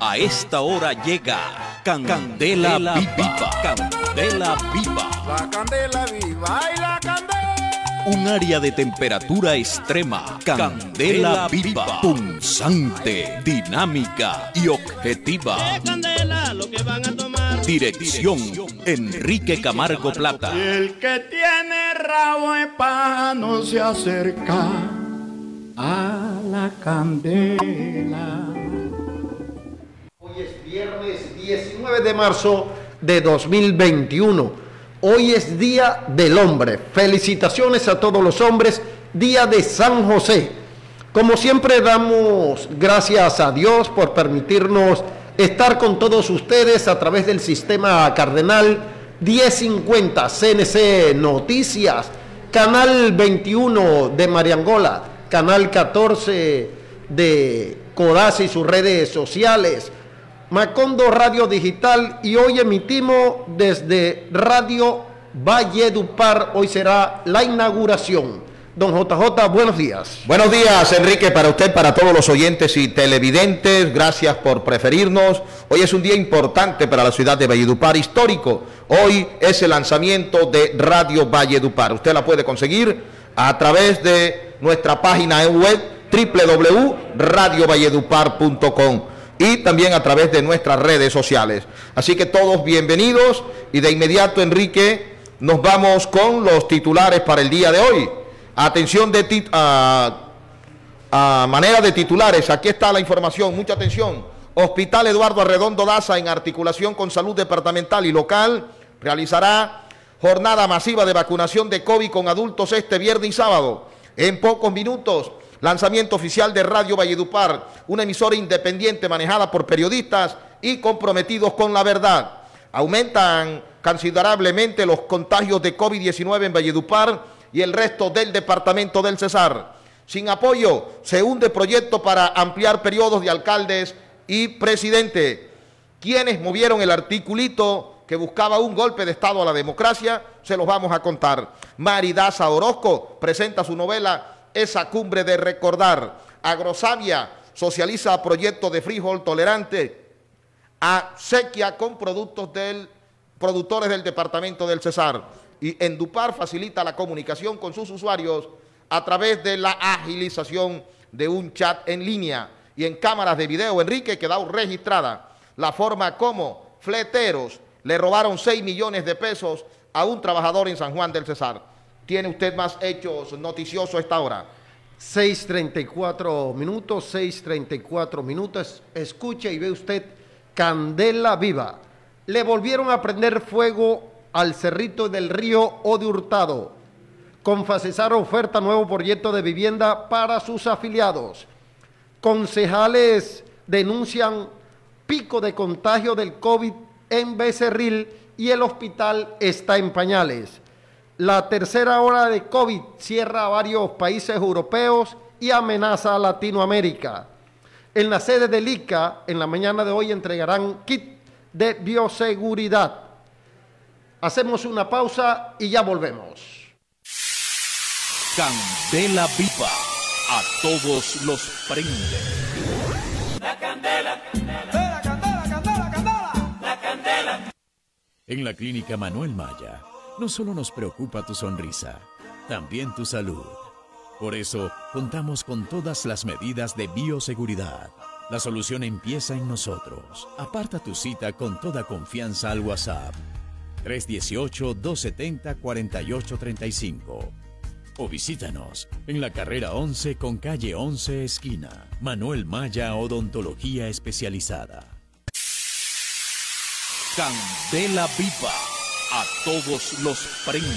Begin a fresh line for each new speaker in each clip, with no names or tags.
A esta hora llega Candela, Viva. Candela Viva.
La candela viva y la candela.
Un área de temperatura extrema. Candela, Viva. Punzante, dinámica y objetiva.
candela lo que van a tomar.
Dirección Enrique Camargo Plata.
El que tiene rabo de paja no se acerca a la candela.
Viernes 19 de marzo de 2021. Hoy es Día del Hombre. Felicitaciones a todos los hombres. Día de San José. Como siempre damos gracias a Dios por permitirnos estar con todos ustedes a través del sistema Cardenal 1050 CNC Noticias, Canal 21 de Mariangola, Canal 14 de Codace y sus redes sociales, Macondo Radio Digital y hoy emitimos desde Radio Valledupar. Hoy será la inauguración. Don JJ, buenos días.
Buenos días, Enrique, para usted, para todos los oyentes y televidentes. Gracias por preferirnos. Hoy es un día importante para la ciudad de Valledupar, histórico. Hoy es el lanzamiento de Radio Valledupar. Usted la puede conseguir a través de nuestra página web www.radiovalledupar.com y también a través de nuestras redes sociales. Así que todos bienvenidos y de inmediato, Enrique, nos vamos con los titulares para el día de hoy. Atención de a, a manera de titulares, aquí está la información, mucha atención. Hospital Eduardo Arredondo Daza, en articulación con salud departamental y local, realizará jornada masiva de vacunación de COVID con adultos este viernes y sábado. En pocos minutos, lanzamiento oficial de Radio Valledupar, una emisora independiente manejada por periodistas y comprometidos con la verdad. Aumentan considerablemente los contagios de COVID-19 en Valledupar y el resto del departamento del Cesar. Sin apoyo, se hunde proyecto para ampliar periodos de alcaldes y presidente. Quienes movieron el articulito que buscaba un golpe de Estado a la democracia, se los vamos a contar. Maridaza Orozco presenta su novela Esa cumbre de recordar. Agrosavia socializa proyecto de frijol tolerante a sequía con productos del productores del departamento del Cesar. Y Endupar facilita la comunicación con sus usuarios a través de la agilización de un chat en línea y en cámaras de video. Enrique quedó registrada la forma como fleteros le robaron 6 millones de pesos a un trabajador en San Juan del Cesar. ¿Tiene usted más hechos noticiosos a esta hora?
6.34 minutos, 6.34 minutos. Escuche y ve usted Candela Viva. Le volvieron a prender fuego al Cerrito del Río o Hurtado. Confacesar oferta nuevo proyecto de vivienda para sus afiliados. Concejales denuncian pico de contagio del COVID en Becerril y el hospital está en pañales. La tercera hora de COVID cierra a varios países europeos y amenaza a Latinoamérica. En la sede del ICA, en la mañana de hoy, entregarán kit de bioseguridad. Hacemos una pausa y ya volvemos.
Candela Viva. A todos los prende.
En la Clínica Manuel Maya, no solo nos preocupa tu sonrisa, también tu salud. Por eso, contamos con todas las medidas de bioseguridad. La solución empieza en nosotros. Aparta tu cita con toda confianza al WhatsApp 318-270-4835. O visítanos en la carrera 11 con calle 11 esquina. Manuel Maya Odontología Especializada.
Candela Viva. A todos los prende.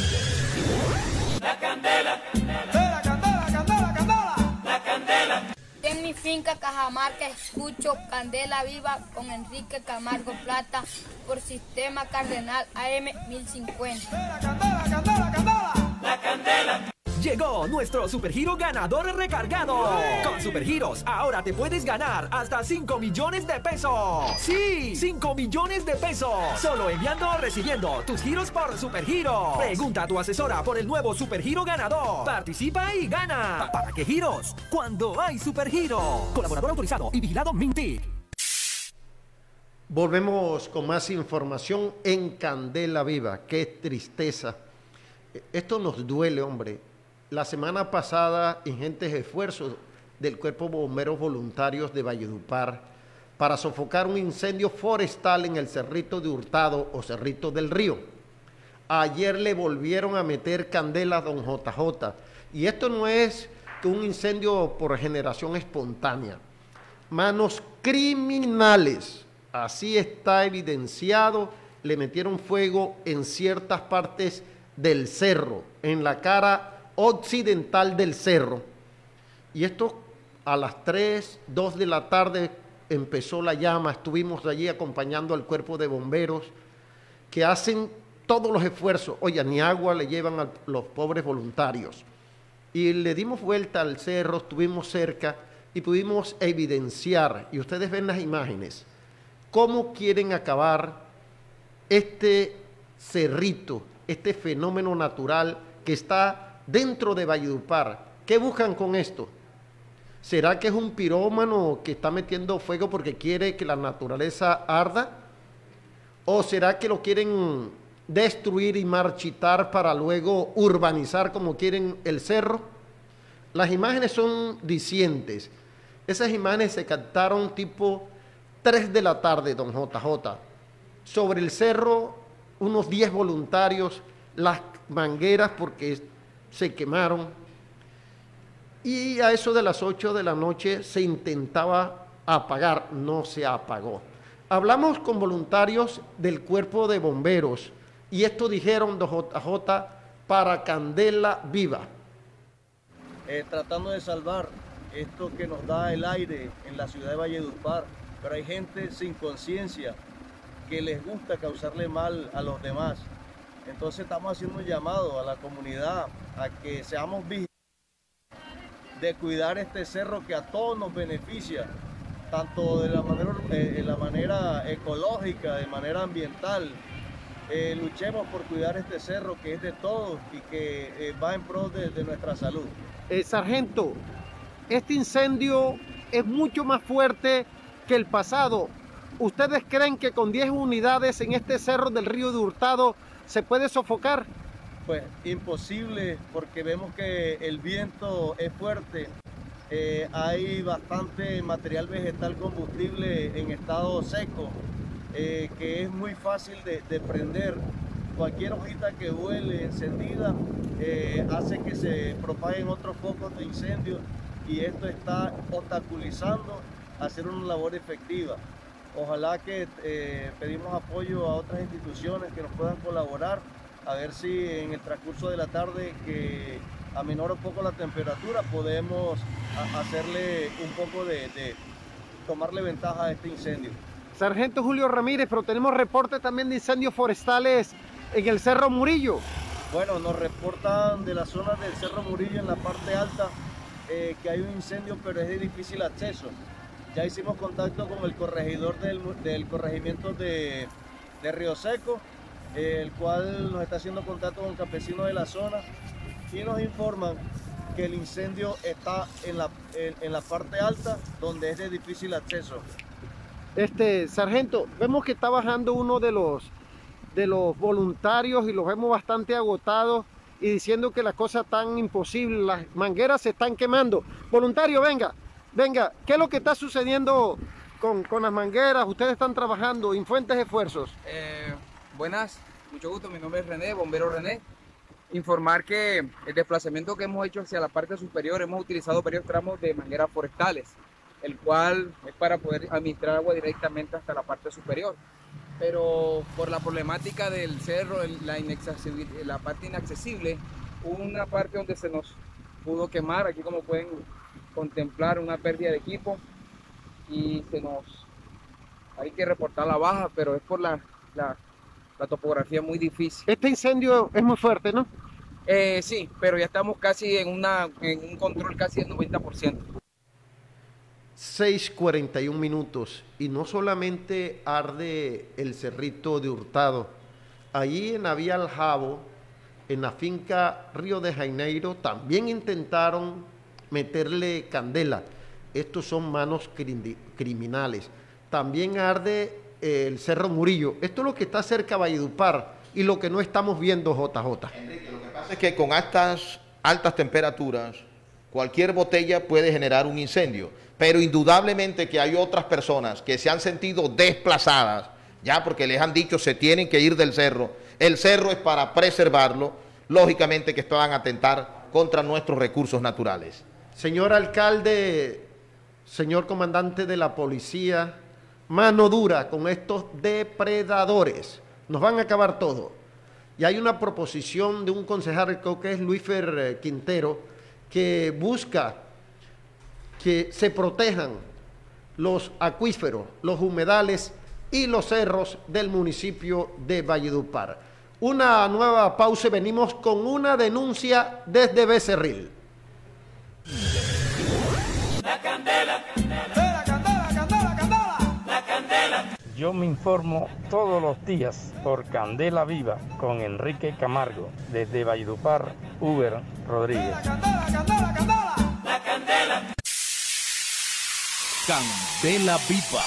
En mi finca Cajamarca escucho Candela Viva con Enrique Camargo Plata por Sistema Cardenal AM 1050.
Llegó nuestro supergiro ganador recargado. Con supergiros, ahora te puedes ganar hasta 5 millones de pesos. Sí, 5 millones de pesos. Solo enviando o recibiendo tus giros por supergiro. Pregunta a tu asesora por el nuevo supergiro ganador. Participa y gana. ¿Para qué giros? Cuando hay supergiro. Colaborador autorizado y vigilado Mintic.
Volvemos con más información en Candela Viva. Qué tristeza. Esto nos duele, hombre. La semana pasada, ingentes esfuerzos del Cuerpo de Bomberos Voluntarios de Valledupar para sofocar un incendio forestal en el Cerrito de Hurtado o Cerrito del Río. Ayer le volvieron a meter candela a don JJ. Y esto no es un incendio por generación espontánea. Manos criminales así está evidenciado, le metieron fuego en ciertas partes del cerro, en la cara occidental del cerro. Y esto a las 3, 2 de la tarde empezó la llama, estuvimos allí acompañando al cuerpo de bomberos que hacen todos los esfuerzos. Oye, ni agua le llevan a los pobres voluntarios. Y le dimos vuelta al cerro, estuvimos cerca y pudimos evidenciar, y ustedes ven las imágenes, cómo quieren acabar este cerrito, este fenómeno natural que está dentro de Valledupar. ¿Qué buscan con esto? ¿Será que es un pirómano que está metiendo fuego porque quiere que la naturaleza arda? ¿O será que lo quieren destruir y marchitar para luego urbanizar como quieren el cerro? Las imágenes son dicientes. Esas imágenes se captaron tipo 3 de la tarde, don JJ. Sobre el cerro, unos 10 voluntarios, las mangueras porque se quemaron. Y a eso de las 8 de la noche se intentaba apagar, no se apagó. Hablamos con voluntarios del cuerpo de bomberos y esto dijeron don JJ para Candela Viva.
Eh, tratando de salvar esto que nos da el aire en la ciudad de Valledupar, pero hay gente sin conciencia que les gusta causarle mal a los demás. Entonces estamos haciendo un llamado a la comunidad a que seamos vigilantes de cuidar este cerro que a todos nos beneficia, tanto de la manera, eh, la manera ecológica, de manera ambiental. Eh, luchemos por cuidar este cerro que es de todos y que eh, va en pro de, de nuestra salud.
sargento, este incendio es mucho más fuerte que el pasado. ¿Ustedes creen que con 10 unidades en este cerro del río de Hurtado se puede sofocar?
Pues imposible porque vemos que el viento es fuerte. Eh, hay bastante material vegetal combustible en estado seco eh, que es muy fácil de, prender. Cualquier hojita que huele encendida eh, hace que se propaguen otros focos de incendio y esto está obstaculizando hacer una labor efectiva. Ojalá que eh, pedimos apoyo a otras instituciones que nos puedan colaborar, a ver si en el transcurso de la tarde que aminora un poco la temperatura podemos hacerle un poco de, de tomarle ventaja a este incendio.
Sargento Julio Ramírez, pero tenemos reportes también de incendios forestales en el Cerro Murillo.
Bueno, nos reportan de la zona del Cerro Murillo en la parte alta eh, que hay un incendio, pero es de difícil acceso. Ya hicimos contacto con el corregidor del, corregimiento de, Río Seco, el cual nos está haciendo contacto con campesinos de la zona y nos informan que el incendio está en la, la parte alta donde es de difícil acceso.
Este, sargento, vemos que está bajando uno de los, voluntarios y los vemos bastante agotados y diciendo que las cosas están imposibles, las mangueras se están quemando. Voluntario, venga, Venga, ¿qué es lo que está sucediendo con, las mangueras? Ustedes están trabajando, Infuentes Esfuerzos.
Eh, buenas, mucho gusto, mi nombre es René, bombero René. Informar que el desplazamiento que hemos hecho hacia la parte superior, hemos utilizado varios tramos de mangueras forestales, el cual es para poder administrar agua directamente hasta la parte superior. Pero por la problemática del cerro, la, la parte inaccesible, una parte donde se nos pudo quemar, aquí como pueden contemplar una pérdida de equipo y se nos hay que reportar la baja, pero es por la, la, topografía muy difícil.
Este incendio es muy fuerte, ¿no?
Eh, sí, pero ya estamos casi en, una, en un control casi del 90%.
6.41 minutos y no solamente arde el cerrito de Hurtado, allí en Avía Jabo, en la finca Río de Janeiro, también intentaron meterle candela. Estos son manos criminales. También arde eh, el Cerro Murillo. Esto es lo que está cerca de Valledupar y lo que no estamos viendo, JJ.
pasa es que con altas, altas temperaturas, cualquier botella puede generar un incendio, pero indudablemente que hay otras personas que se han sentido desplazadas, ya porque les han dicho se tienen que ir del cerro. El cerro es para preservarlo, lógicamente que esto van a atentar contra nuestros recursos naturales.
Señor alcalde, señor comandante de la policía, mano dura con estos depredadores. Nos van a acabar todo. Y hay una proposición de un concejal, creo que es Luis Fer eh, Quintero, que busca que se protejan los acuíferos, los humedales y los cerros del municipio de Valledupar. Una nueva pausa, venimos con una denuncia desde Becerril.
Yo me informo todos los días por Candela Viva con Enrique Camargo desde Valledupar, Uber Rodríguez. La candela, candela, candela.
La candela. Candela Viva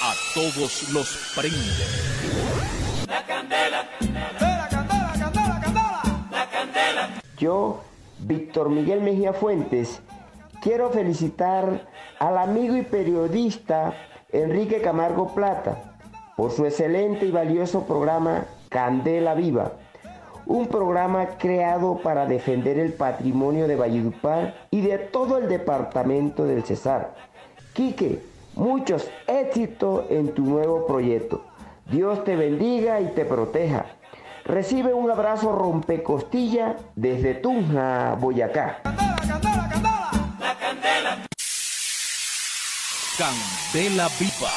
a todos los prende.
La candela. La candela, candela, candela.
La candela. Yo, Víctor Miguel Mejía Fuentes, quiero felicitar al amigo y periodista Enrique Camargo Plata por su excelente y valioso programa Candela Viva, un programa creado para defender el patrimonio de Valledupar y de todo el departamento del Cesar. Quique, muchos éxitos en tu nuevo proyecto. Dios te bendiga y te proteja. Recibe un abrazo rompecostilla desde Tunja, Boyacá.
Candela viva,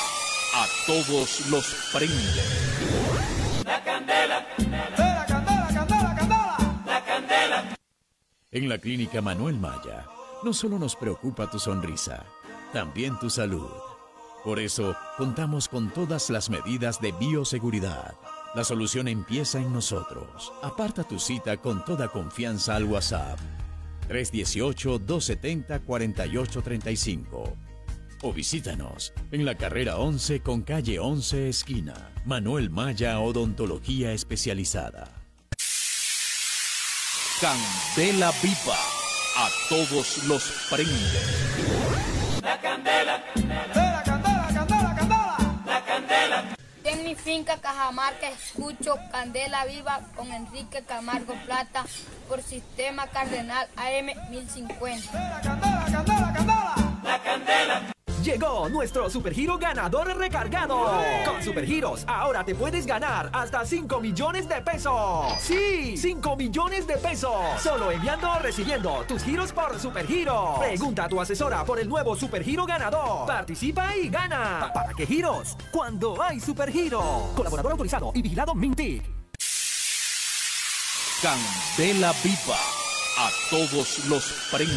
a todos los prende.
La candela. La candela, candela, candela. La candela.
En la clínica Manuel Maya, no solo nos preocupa tu sonrisa, también tu salud. Por eso, contamos con todas las medidas de bioseguridad. La solución empieza en nosotros. Aparta tu cita con toda confianza al WhatsApp 318-270-4835 o visítanos en la carrera 11 con calle 11 esquina. Manuel Maya Odontología Especializada.
Candela viva, a todos los prende.
La candela. La candela, candela, candela. La candela.
En mi finca Cajamarca escucho Candela Viva con Enrique Camargo Plata por Sistema Cardenal AM 1050.
La candela, candela, candela. La candela.
Llegó nuestro supergiro ganador recargado. Con supergiros, ahora te puedes ganar hasta 5 millones de pesos. Sí, 5 millones de pesos. Solo enviando o recibiendo tus giros por supergiro. Pregunta a tu asesora por el nuevo supergiro ganador. Participa y gana. ¿Para qué giros? Cuando hay supergiro. Colaborador autorizado y vigilado Mintic.
Candela viva, a todos los prende.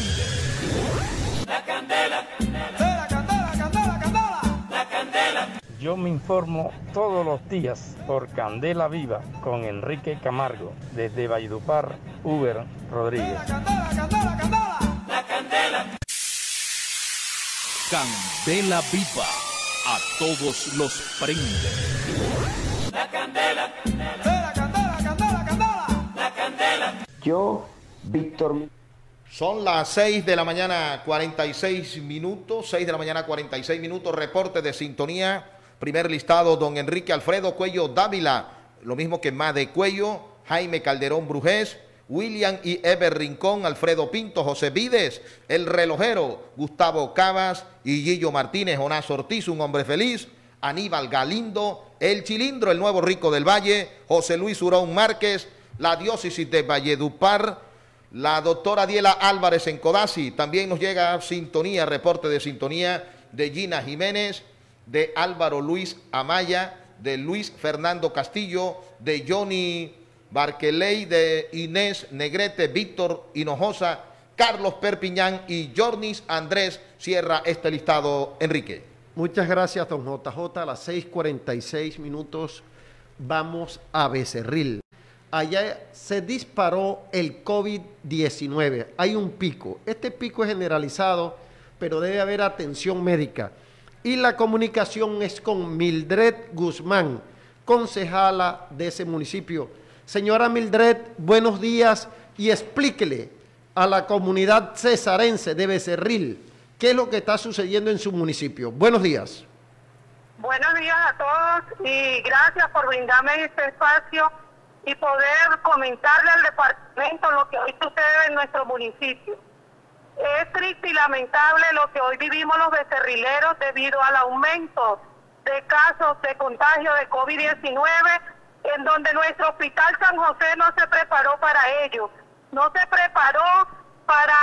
La candela. Yo me informo todos los días por Candela Viva con Enrique Camargo desde Valledupar, Uber Rodríguez.
La candela. Candela viva, a todos los prende.
La candela. La candela, candela, candela. La candela.
Yo, Víctor
son las 6 de la mañana 46 minutos, 6 de la mañana 46 minutos, reporte de sintonía Primer listado, don Enrique Alfredo Cuello Dávila, lo mismo que de Cuello, Jaime Calderón Brujés, William y Ever Rincón, Alfredo Pinto, José Vides, El Relojero, Gustavo Cabas y Gillo Martínez, Jonás Ortiz, un hombre feliz, Aníbal Galindo, El Chilindro, el nuevo rico del Valle, José Luis Urón Márquez, la diócesis de Valledupar, la doctora Diela Álvarez en Codazzi, también nos llega sintonía, reporte de sintonía de Gina Jiménez, de Álvaro Luis Amaya, de Luis Fernando Castillo, de Johnny Barqueley, de Inés Negrete, Víctor Hinojosa, Carlos Perpiñán y Jornis Andrés cierra este listado, Enrique.
Muchas gracias, don JJ. A las 6:46 minutos vamos a Becerril. Allá se disparó el COVID-19. Hay un pico. Este pico es generalizado, pero debe haber atención médica y la comunicación es con Mildred Guzmán, concejala de ese municipio. Señora Mildred, buenos días y explíquele a la comunidad cesarense de Becerril qué es lo que está sucediendo en su municipio. Buenos días.
Buenos días a todos y gracias por brindarme este espacio y poder comentarle al departamento lo que hoy sucede en nuestro municipio. Es triste y lamentable lo que hoy vivimos los becerrileros debido al aumento de casos de contagio de COVID-19 en donde nuestro hospital San José no se preparó para ello. No se preparó para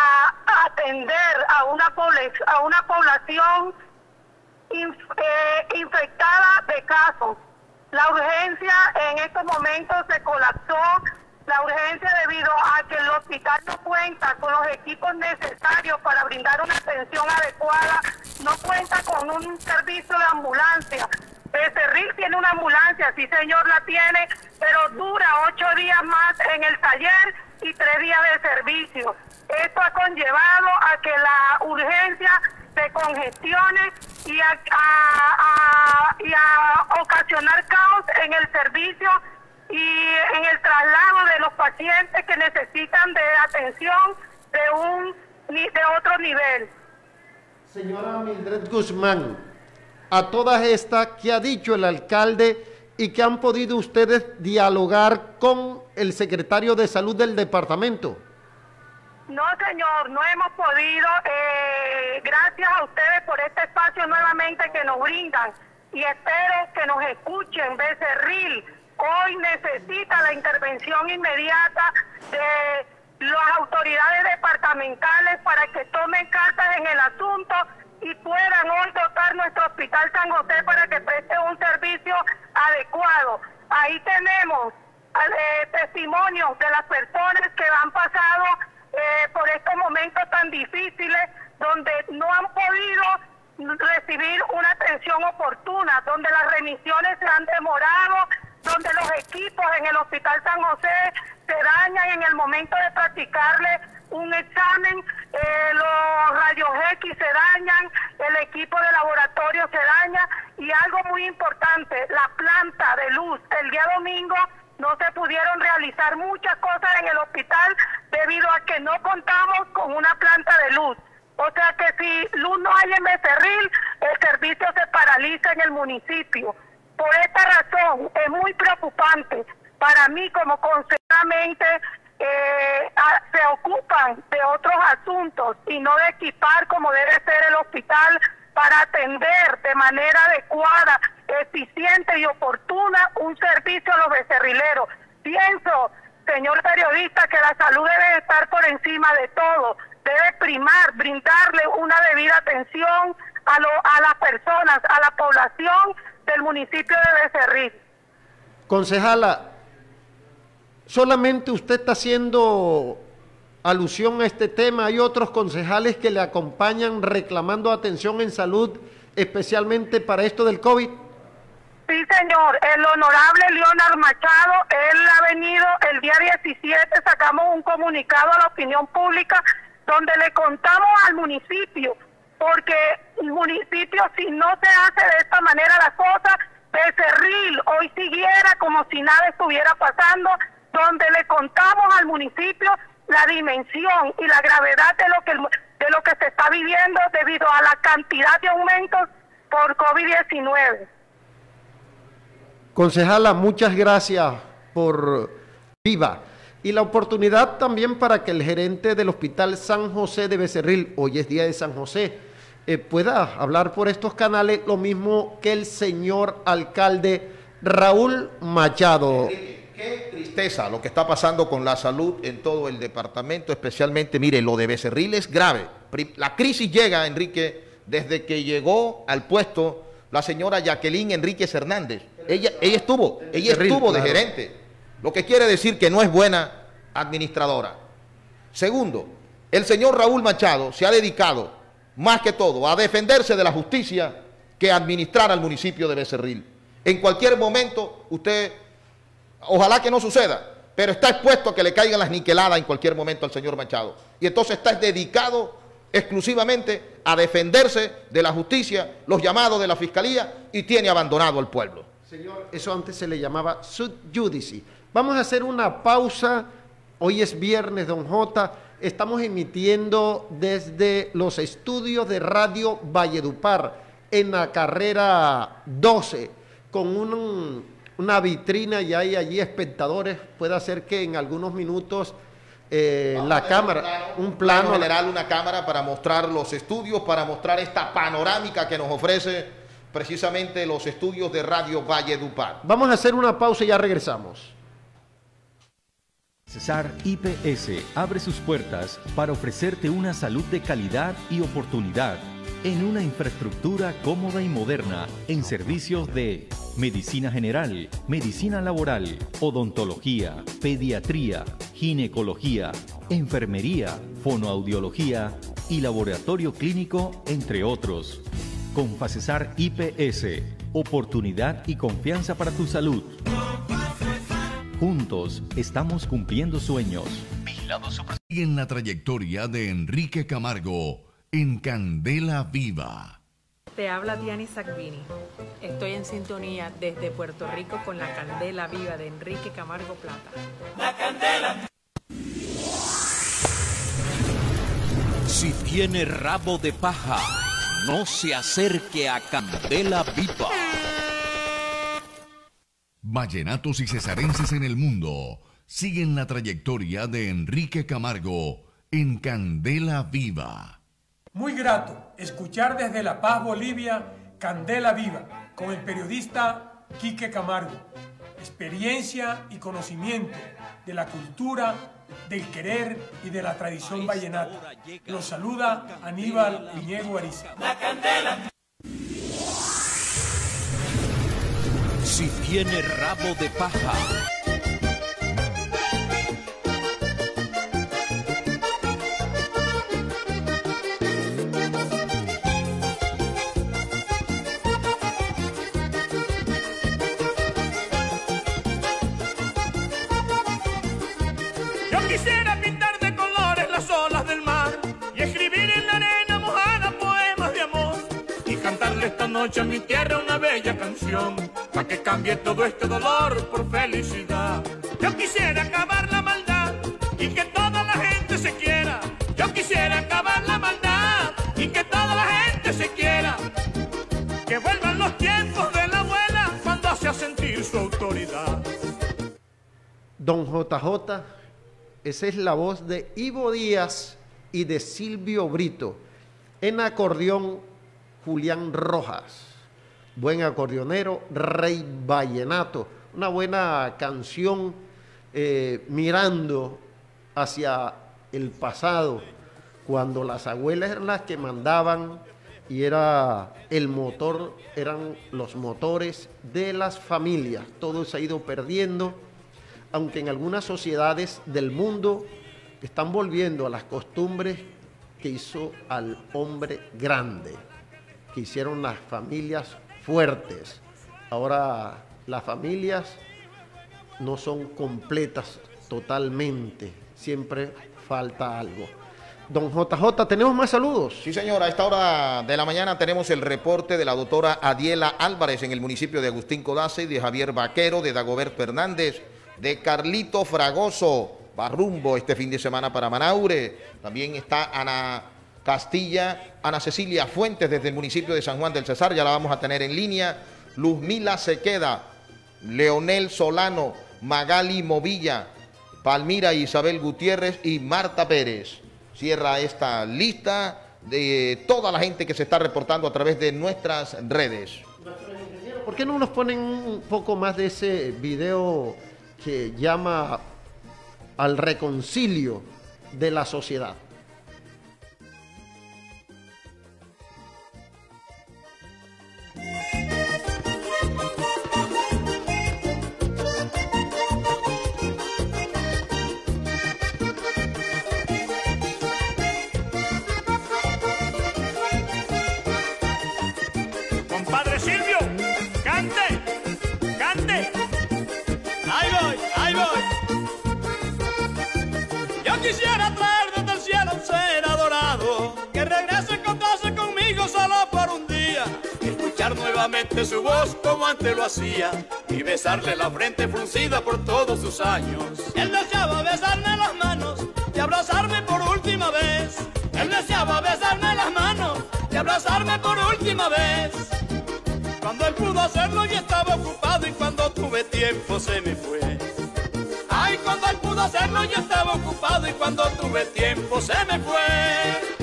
atender a una, a una población eh, infectada de casos. La urgencia en estos momentos se colapsó, la urgencia debido a que el hospital no cuenta con los equipos necesarios para brindar una atención adecuada, no cuenta con un servicio de ambulancia. Becerril tiene una ambulancia, sí señor la tiene, pero dura ocho días más en el taller y tres días de servicio. Esto ha conllevado a que la urgencia se congestione y a, y a ocasionar caos en el servicio y en el traslado de los pacientes que necesitan de atención de un de otro nivel.
Señora Mildred Guzmán, a todas estas, ¿qué ha dicho el alcalde y qué han podido ustedes dialogar con el secretario de salud del departamento?
No, señor, no hemos podido. Eh, gracias a ustedes por este espacio nuevamente que nos brindan y espero que nos escuchen. Becerril hoy necesita la intervención inmediata de las autoridades departamentales para que tomen cartas en el asunto y puedan hoy dotar nuestro Hospital San José para que preste un servicio adecuado. Ahí tenemos eh, testimonios de las personas que han pasado eh, por estos momentos tan difíciles donde no han podido recibir una atención oportuna, donde las remisiones se han demorado, donde los equipos en el Hospital San José se dañan en el momento de practicarle un examen, eh, los rayos X se dañan, el equipo de laboratorio se daña y algo muy importante, la planta de luz. El día domingo no se pudieron realizar muchas cosas en el hospital debido a que no contamos con una planta de luz. O sea que si luz no hay en Becerril, el servicio se paraliza en el municipio. Por esta razón es muy preocupante para mí como consejamente eh, se ocupan de otros asuntos y no de equipar como debe ser el hospital para atender de manera adecuada, eficiente y oportuna un servicio a los becerrileros. Pienso, señor periodista, que la salud debe estar por encima de todo, debe primar, brindarle una debida atención a, lo, a las personas, a la población del municipio de Becerril.
Concejala, solamente usted está haciendo alusión a este tema. Hay otros concejales que le acompañan reclamando atención en salud, especialmente para esto del COVID.
Sí, señor. El honorable Leonard Machado, él ha venido el día 17, sacamos un comunicado a la opinión pública donde le contamos al municipio, porque el municipio, si no se hace de esta manera las cosas, Becerril hoy siguiera como si nada estuviera pasando, donde le contamos al municipio la dimensión y la gravedad de lo que de lo que se está viviendo debido a la cantidad de aumentos por COVID-19.
Concejala, muchas gracias por viva y la oportunidad también para que el gerente del Hospital San José de Becerril, hoy es día de San José, eh, pueda hablar por estos canales lo mismo que el señor alcalde Raúl Machado.
Qué tristeza lo que está pasando con la salud en todo el departamento, especialmente, mire, lo de Becerril es grave. La crisis llega, Enrique, desde que llegó al puesto la señora Jacqueline Enríquez Hernández. Ella, ella estuvo, ella estuvo de gerente, lo que quiere decir que no es buena administradora. Segundo, el señor Raúl Machado se ha dedicado más que todo a defenderse de la justicia que administrar al municipio de Becerril. En cualquier momento usted Ojalá que no suceda, pero está expuesto a que le caigan las niqueladas en cualquier momento al señor Machado. Y entonces está dedicado exclusivamente a defenderse de la justicia, los llamados de la fiscalía y tiene abandonado al pueblo.
Señor, eso antes se le llamaba sub judice. Vamos a hacer una pausa. Hoy es viernes, don J. Estamos emitiendo desde los estudios de Radio Valledupar en la carrera 12 con un- una vitrina y hay allí espectadores. Puede hacer que en algunos minutos eh, la cámara, un plano
general, una cámara para mostrar los estudios, para mostrar esta panorámica que nos ofrece precisamente los estudios de Radio Valledupar.
Vamos a hacer una pausa y ya regresamos.
Cesar IPS abre sus puertas para ofrecerte una salud de calidad y oportunidad en una infraestructura cómoda y moderna en servicios de medicina general, medicina laboral, odontología, pediatría, ginecología, enfermería, fonoaudiología y laboratorio clínico, entre otros. Con Facesar IPS, oportunidad y confianza para tu salud. Juntos estamos cumpliendo sueños.
Siguen la trayectoria de Enrique Camargo en Candela Viva.
Te habla Diani Sagvini. Estoy en sintonía desde Puerto Rico con la candela viva de Enrique Camargo Plata.
La candela. Si tiene rabo de paja, no se acerque a Candela Viva.
Vallenatos y cesarenses en el mundo siguen la trayectoria de Enrique Camargo en Candela Viva.
Muy grato escuchar desde La Paz, Bolivia, Candela Viva, con el periodista Quique Camargo. Experiencia y conocimiento de la cultura, del querer y de la tradición vallenata. Los saluda Aníbal Piñego Ariza.
La candela. Si tiene rabo de paja,
Yo quisiera pintar de colores las olas del mar y escribir en la arena mojada poemas de amor y cantarle esta noche a mi tierra una bella canción para que cambie todo este dolor por felicidad. Yo quisiera acabar la maldad y que toda la gente se quiera. Yo quisiera acabar la maldad y que toda la gente se quiera. Que vuelvan los tiempos de la abuela cuando hace sentir su autoridad.
Don JJ, esa es la voz de Ivo Díaz y de Silvio Brito. En acordeón, Julián Rojas. Buen acordeonero, Rey Vallenato. Una buena canción eh, mirando hacia el pasado, cuando las abuelas eran las que mandaban y era el motor, eran los motores de las familias. Todo se ha ido perdiendo aunque en algunas sociedades del mundo están volviendo a las costumbres que hizo al hombre grande, que hicieron las familias fuertes. Ahora las familias no son completas totalmente, siempre falta algo. Don JJ, ¿tenemos más saludos?
Sí, señor, a esta hora de la mañana tenemos el reporte de la doctora Adiela Álvarez en el municipio de Agustín Codazzi, de Javier Vaquero, de Dagobert Fernández, de Carlito Fragoso, va rumbo este fin de semana para Manaure. También está Ana Castilla, Ana Cecilia Fuentes desde el municipio de San Juan del Cesar, ya la vamos a tener en línea. Luzmila Sequeda, Leonel Solano, Magali Movilla, Palmira Isabel Gutiérrez y Marta Pérez. Cierra esta lista de toda la gente que se está reportando a través de nuestras redes.
¿Por qué no nos ponen un poco más de ese video que llama al reconcilio de la sociedad?
Su voz como antes lo hacía y besarle la frente fruncida por todos sus años. Él deseaba besarme las manos y abrazarme por última vez. Él deseaba besarme las manos y abrazarme por última vez. Cuando él pudo hacerlo y estaba ocupado y cuando tuve tiempo se me fue. Ay, cuando él pudo hacerlo yo estaba ocupado y cuando tuve tiempo se me fue.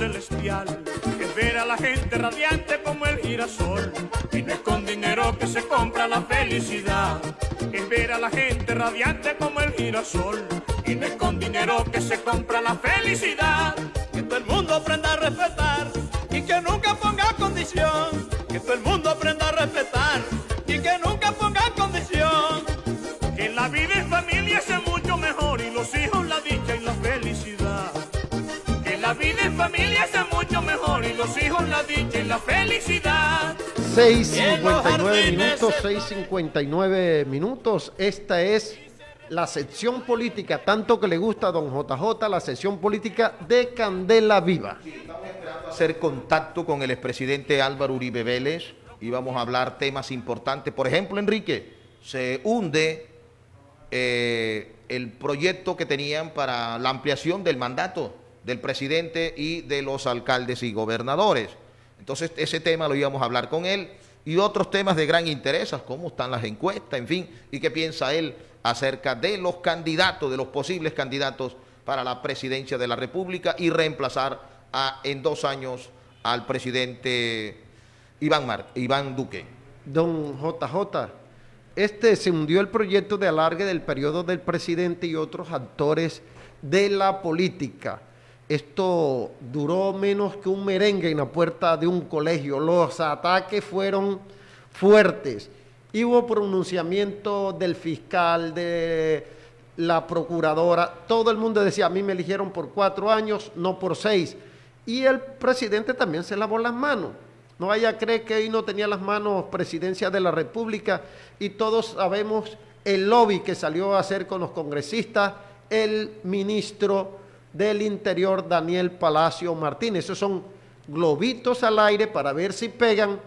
Celestial. Es ver a la gente radiante como el girasol. Y no es con dinero que se compra la felicidad. Es ver a la gente radiante como el girasol. Y no es con dinero que se compra la felicidad. Que todo el mundo aprenda a respetar y los hijos la dicha y la felicidad.
6.59 minutos, 6.59 minutos. Esta es la sección política, tanto que le gusta a don JJ, la sección política de Candela Viva.
hacer contacto con el expresidente Álvaro Uribe Vélez y vamos a hablar temas importantes. Por ejemplo, Enrique, se hunde eh, el proyecto que tenían para la ampliación del mandato del presidente y de los alcaldes y gobernadores. Entonces, ese tema lo íbamos a hablar con él y otros temas de gran interés, cómo están las encuestas, en fin, y qué piensa él acerca de los candidatos, de los posibles candidatos para la presidencia de la República y reemplazar en dos años al presidente Iván, Iván Duque.
Don JJ, este se hundió el proyecto de alargue del periodo del presidente y otros actores de la política. Esto duró menos que un merengue en la puerta de un colegio. Los ataques fueron fuertes. Hubo pronunciamiento del fiscal, de la procuradora. Todo el mundo decía, a mí me eligieron por cuatro años, no por seis. Y el presidente también se lavó las manos. No vaya a creer que ahí no tenía las manos presidencia de la República y todos sabemos el lobby que salió a hacer con los congresistas, el ministro del Interior, Daniel Palacio Martínez. Esos son globitos al aire para ver si pegan,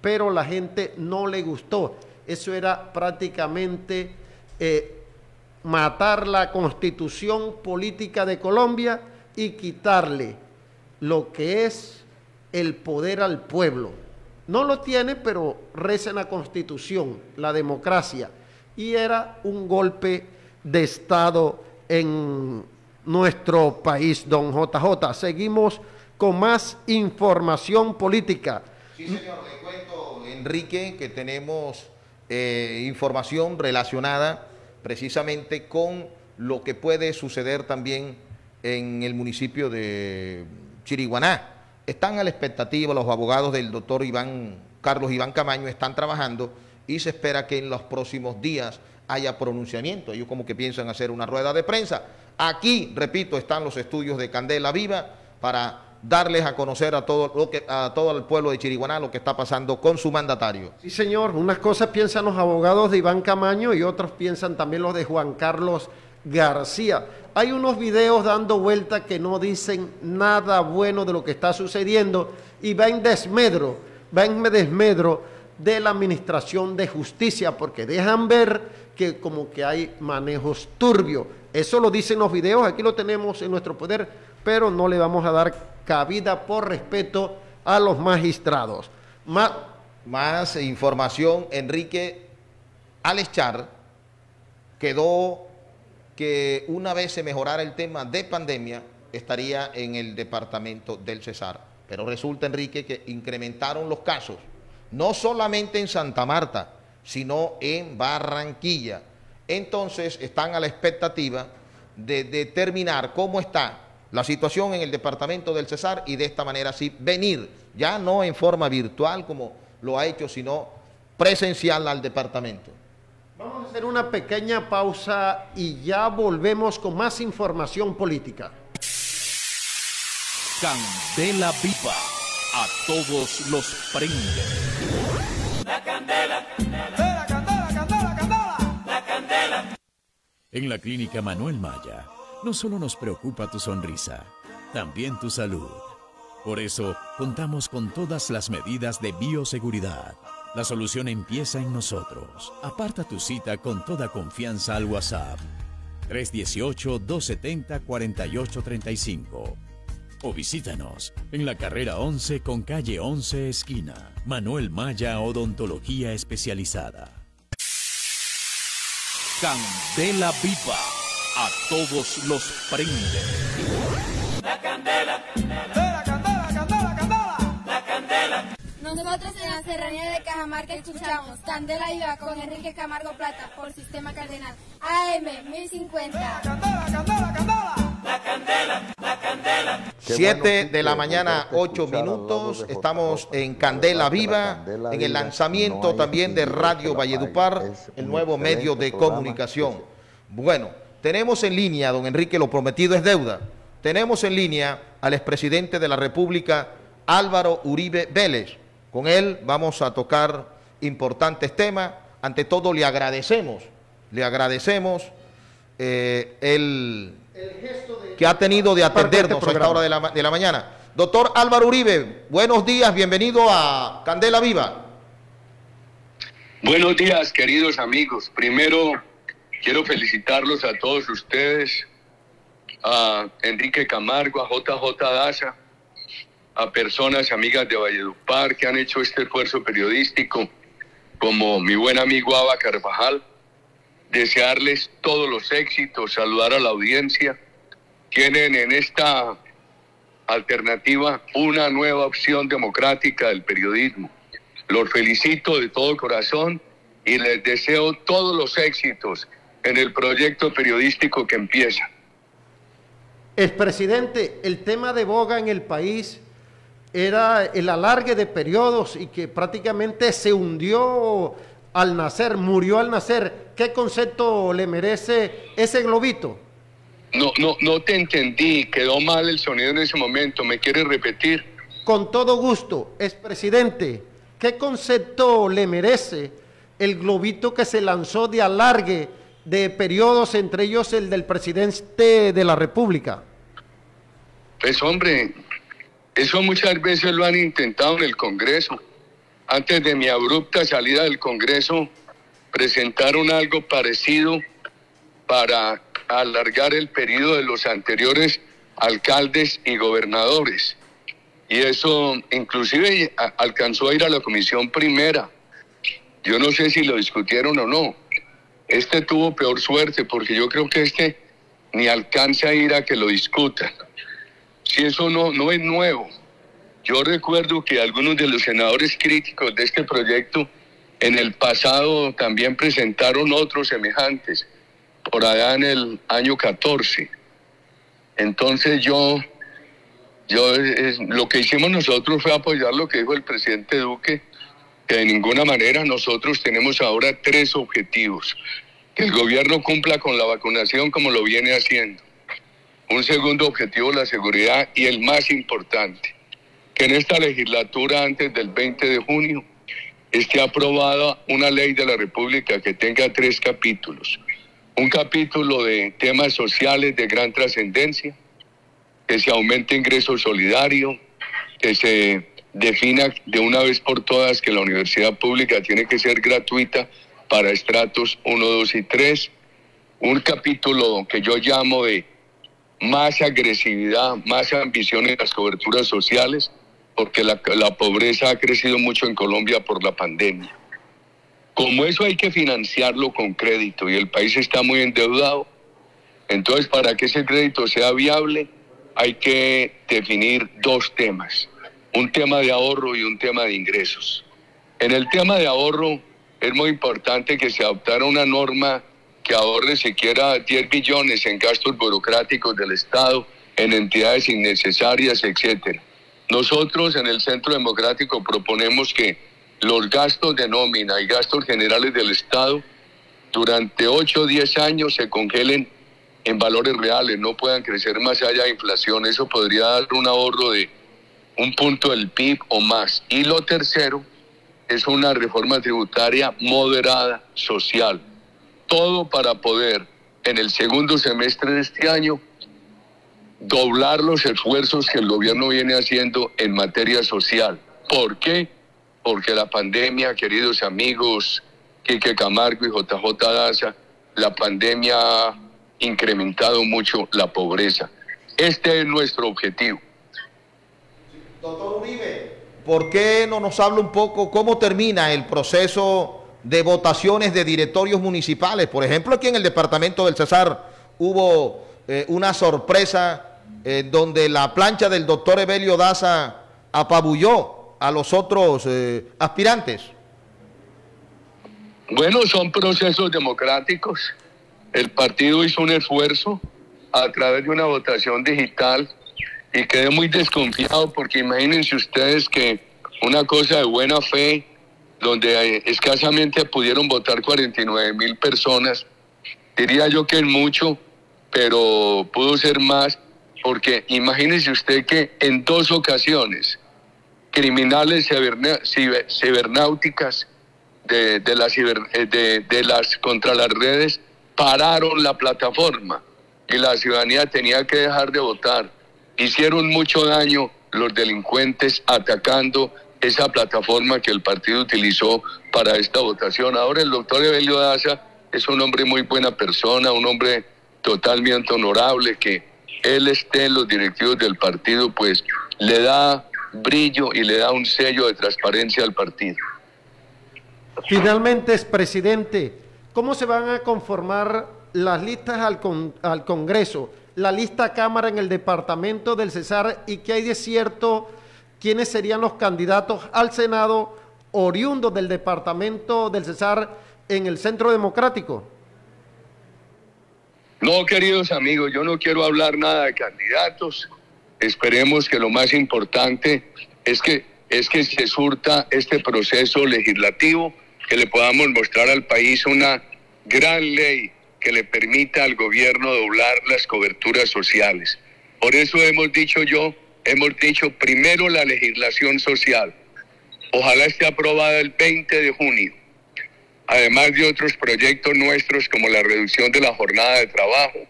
pero la gente no le gustó. Eso era prácticamente eh, matar la constitución política de Colombia y quitarle lo que es el poder al pueblo. No lo tiene, pero reza en la constitución, la democracia. Y era un golpe de Estado en nuestro país, don JJ. Seguimos con más información política.
Sí, señor, le cuento, Enrique, que tenemos eh, información relacionada precisamente con lo que puede suceder también en el municipio de Chiriguaná. Están a la expectativa, los abogados del doctor Iván, Carlos Iván Camaño están trabajando y se espera que en los próximos días haya pronunciamiento. Ellos como que piensan hacer una rueda de prensa. Aquí, repito, están los estudios de Candela Viva para darles a conocer a todo, lo que, a todo el pueblo de Chiriguaná lo que está pasando con su mandatario.
Sí, señor. Unas cosas piensan los abogados de Iván Camaño y otros piensan también los de Juan Carlos García. Hay unos videos dando vuelta que no dicen nada bueno de lo que está sucediendo y va en desmedro, va en desmedro de la administración de justicia porque dejan ver que como que hay manejos turbios. Eso lo dicen los videos, aquí lo tenemos en nuestro poder, pero no le vamos a dar cabida por respeto a los magistrados.
Más, Más información, Enrique Alechar quedó que una vez se mejorara el tema de pandemia, estaría en el departamento del Cesar. Pero resulta, Enrique, que incrementaron los casos, no solamente en Santa Marta, sino en Barranquilla. Entonces están a la expectativa de determinar cómo está la situación en el departamento del Cesar y de esta manera sí venir, ya no en forma virtual como lo ha hecho, sino presencial al departamento.
Vamos a hacer una pequeña pausa y ya volvemos con más información política.
Candela viva, a todos los prende.
La candela
En la Clínica Manuel Maya, no solo nos preocupa tu sonrisa, también tu salud. Por eso, contamos con todas las medidas de bioseguridad. La solución empieza en nosotros. Aparta tu cita con toda confianza al WhatsApp 318-270-4835. O visítanos en la carrera 11 con calle 11 esquina. Manuel Maya Odontología Especializada.
Candela viva, a todos los prende.
La candela.
Nosotros en la serranía de Cajamarca escuchamos Candela Viva con Enrique Camargo Plata por Sistema Cardenal AM 1050.
La candela, la candela.
7 de la mañana, 8 minutos. Estamos en Candela Viva, en el lanzamiento también de Radio Valledupar, el nuevo medio de comunicación. Bueno, tenemos en línea, don Enrique, lo prometido es deuda. Tenemos en línea al expresidente de la República, Álvaro Uribe Vélez. Con él vamos a tocar importantes temas. Ante todo, le agradecemos, le agradecemos eh, el, que ha tenido de atendernos a esta hora de la, de la mañana. Doctor Álvaro Uribe, buenos días, bienvenido a Candela Viva.
Buenos días, queridos amigos. Primero, quiero felicitarlos a todos ustedes, a Enrique Camargo, a JJ Daza, a personas amigas de Valledupar que han hecho este esfuerzo periodístico, como mi buen amigo Aba Carvajal. Desearles todos los éxitos, saludar a la audiencia. Tienen en esta alternativa una nueva opción democrática del periodismo. Los felicito de todo corazón y les deseo todos los éxitos en el proyecto periodístico que empieza.
Expresidente, el tema de boga en el país era el alargue de periodos y que prácticamente se hundió al nacer, murió al nacer. ¿Qué concepto le merece ese globito?
No, no, no te entendí, quedó mal el sonido en ese momento, ¿me quieres repetir?
Con todo gusto, expresidente, ¿qué concepto le merece el globito que se lanzó de alargue de periodos, entre ellos el del presidente de la República?
Pues hombre, eso muchas veces lo han intentado en el Congreso. Antes de mi abrupta salida del Congreso, presentaron algo parecido para alargar el periodo de los anteriores alcaldes y gobernadores. Y eso inclusive alcanzó a ir a la comisión primera. Yo no sé si lo discutieron o no. Este tuvo peor suerte porque yo creo que este ni alcanza a ir a que lo discutan. Si eso no, no es nuevo. Yo recuerdo que algunos de los senadores críticos de este proyecto en el pasado también presentaron otros semejantes, por allá en el año 14. Entonces yo, yo lo que hicimos nosotros fue apoyar lo que dijo el presidente Duque, que de ninguna manera nosotros tenemos ahora tres objetivos. Que el gobierno cumpla con la vacunación como lo viene haciendo. Un segundo objetivo, la seguridad. Y el más importante, que en esta legislatura, antes del 20 de junio, esté aprobada una ley de la República que tenga tres capítulos. Un capítulo de temas sociales de gran trascendencia, que se aumente ingreso solidario, que se defina de una vez por todas que la universidad pública tiene que ser gratuita para estratos 1, 2 y 3. Un capítulo que yo llamo de más agresividad, más ambición en las coberturas sociales, porque la, pobreza ha crecido mucho en Colombia por la pandemia. Como eso hay que financiarlo con crédito y el país está muy endeudado, entonces para que ese crédito sea viable hay que definir dos temas, un tema de ahorro y un tema de ingresos. En el tema de ahorro es muy importante que se adoptara una norma que ahorre siquiera 10 billones en gastos burocráticos del Estado, en entidades innecesarias, etcétera. Nosotros en el Centro Democrático proponemos que los gastos de nómina y gastos generales del Estado durante 8 o 10 años se congelen en valores reales, no puedan crecer más allá de inflación. Eso podría dar un ahorro de un punto del PIB o más. Y lo tercero es una reforma tributaria moderada, social. Todo para poder en el segundo semestre de este año doblar los esfuerzos que el gobierno viene haciendo en materia social. ¿Por qué? Porque la pandemia, queridos amigos, Quique Camargo y JJ Daza, la pandemia ha incrementado mucho la pobreza. Este es nuestro objetivo.
Doctor Uribe, ¿por qué no nos habla un poco cómo termina el proceso de votaciones de directorios municipales? Por ejemplo, aquí en el departamento del Cesar hubo eh, una sorpresa eh, donde la plancha del doctor Evelio Daza apabulló a los otros eh, aspirantes.
Bueno, son procesos democráticos. El partido hizo un esfuerzo a través de una votación digital y quedé muy desconfiado porque imagínense ustedes que una cosa de buena fe, donde escasamente pudieron votar 49 mil personas, diría yo que es mucho, pero pudo ser más, porque imagínense usted que en dos ocasiones, criminales cibernáuticas de, eh, de, de las contra las redes pararon la plataforma y la ciudadanía tenía que dejar de votar. Hicieron mucho daño los delincuentes atacando esa plataforma que el partido utilizó para esta votación. Ahora el doctor Evelio Daza es un hombre muy buena persona, un hombre totalmente honorable, que él esté en los directivos del partido, pues le da brillo y le da un sello de transparencia al partido.
Finalmente, es presidente, ¿cómo se van a conformar las listas al, al Congreso? La lista Cámara en el departamento del Cesar y qué hay de cierto quiénes serían los candidatos al Senado oriundos del departamento del Cesar en el Centro Democrático.
No, queridos amigos, yo no quiero hablar nada de candidatos. Esperemos que lo más importante es que es que se surta este proceso legislativo que le podamos mostrar al país una gran ley que le permita al gobierno doblar las coberturas sociales. Por eso hemos dicho yo, hemos dicho primero la legislación social. Ojalá esté aprobada el 20 de junio. Además de otros proyectos nuestros como la reducción de la jornada de trabajo,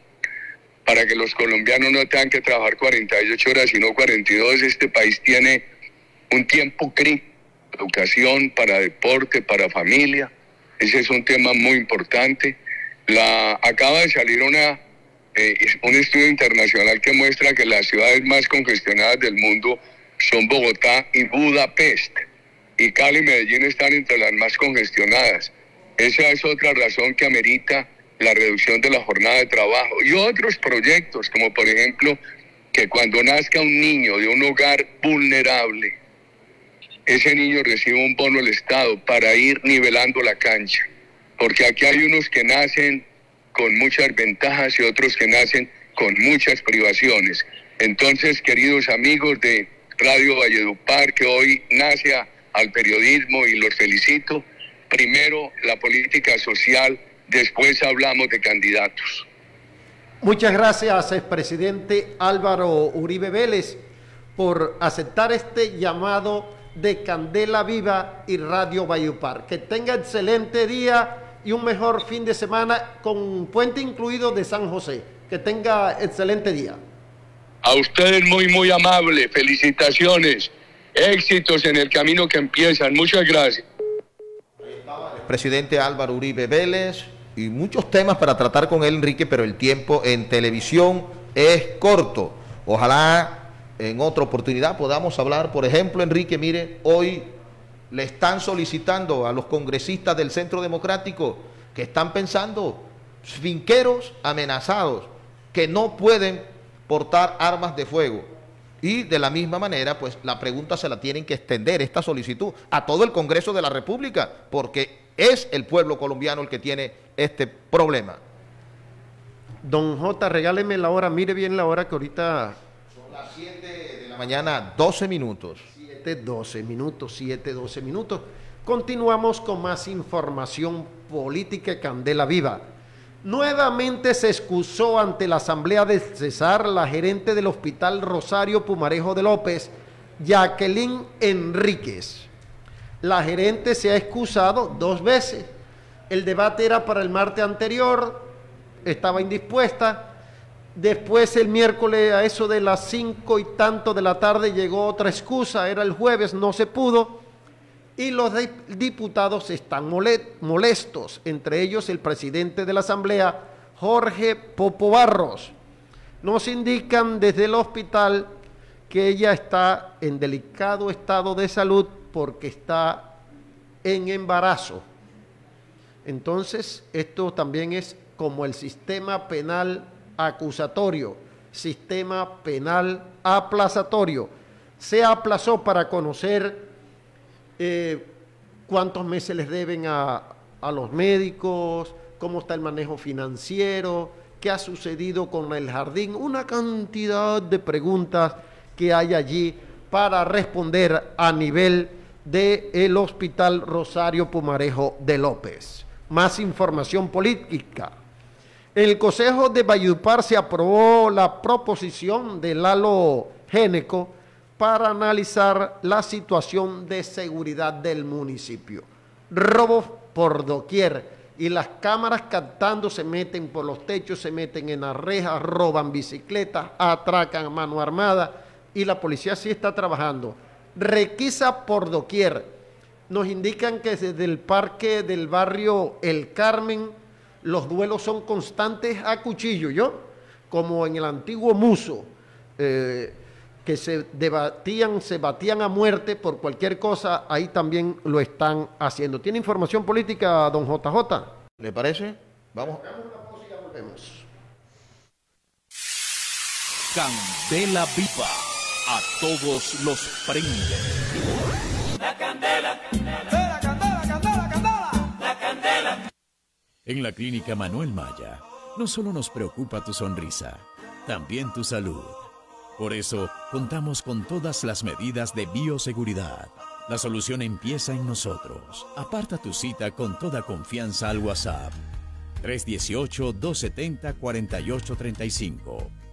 para que los colombianos no tengan que trabajar 48 horas, sino 42. Este país tiene un tiempo crítico educación, para deporte, para familia. Ese es un tema muy importante. La, acaba de salir una, eh, un estudio internacional que muestra que las ciudades más congestionadas del mundo son Bogotá y Budapest. Y Cali y Medellín están entre las más congestionadas. Esa es otra razón que amerita la reducción de la jornada de trabajo. Y otros proyectos, como por ejemplo que cuando nazca un niño de un hogar vulnerable, ese niño recibe un bono del Estado para ir nivelando la cancha. Porque aquí hay unos que nacen con muchas ventajas y otros que nacen con muchas privaciones. Entonces, queridos amigos de Radio Valledupar, que hoy nace al periodismo y los felicito, primero la política social, después hablamos de candidatos.
Muchas gracias, presidente Álvaro Uribe Vélez, por aceptar este llamado de Candela Viva y Radio Bayupar. Que tenga excelente día y un mejor fin de semana con puente incluido de San José. Que tenga excelente día.
A ustedes muy, muy amable. Felicitaciones. Éxitos en el camino que empiezan. Muchas gracias.
Presidente Álvaro Uribe Vélez y muchos temas para tratar con él, Enrique, pero el tiempo en televisión es corto. Ojalá en otra oportunidad podamos hablar, por ejemplo, Enrique, mire, hoy le están solicitando a los congresistas del Centro Democrático que están pensando finqueros amenazados que no pueden portar armas de fuego. Y de la misma manera, pues la pregunta se la tienen que extender, esta solicitud, a todo el Congreso de la República, porque es el pueblo colombiano el que tiene este problema.
Don J, regáleme la hora, mire bien la hora que ahorita
las 7 de la mañana, 12 minutos.
7, 12 minutos, 7, 12 minutos. Continuamos con más información política Candela Viva. Nuevamente se excusó ante la Asamblea de Cesar la gerente del Hospital Rosario Pumarejo de López, Jacqueline Enríquez. La gerente se ha excusado dos veces. El debate era para el martes anterior, estaba indispuesta. Después el miércoles a eso de las cinco y tanto de la tarde llegó otra excusa, era el jueves, no se pudo. Y los diputados están molestos, entre ellos el presidente de la Asamblea, Jorge Popo Barros. Nos indican desde el hospital que ella está en delicado estado de salud porque está en embarazo. Entonces, esto también es como el sistema penal acusatorio, sistema penal aplazatorio. Se aplazó para conocer eh, cuántos meses les deben a, a los médicos, cómo está el manejo financiero, qué ha sucedido con el jardín, una cantidad de preguntas que hay allí para responder a nivel del el Hospital Rosario Pumarejo de López. Más información política. El Consejo de Valledupar se aprobó la proposición de Lalo Géneco para analizar la situación de seguridad del municipio. Robos por doquier y las cámaras captando se meten por los techos, se meten en las rejas, roban bicicletas, atracan a mano armada y la policía sí está trabajando. Requisa por doquier. Nos indican que desde el parque del barrio El Carmen los duelos son constantes a cuchillo, ¿yo? Como en el antiguo Muso. Eh, que se debatían, se batían a muerte por cualquier cosa, ahí también lo están haciendo. ¿Tiene información política, don JJ?
¿Le parece? Vamos.
Candela viva, a todos los prende. La candela, candela, candela,
candela, candela, la candela. En la clínica Manuel Maya, no solo nos preocupa tu sonrisa, también tu salud. Por eso, contamos con todas las medidas de bioseguridad. La solución empieza en nosotros. Aparta tu cita con toda confianza al WhatsApp 318-270-4835.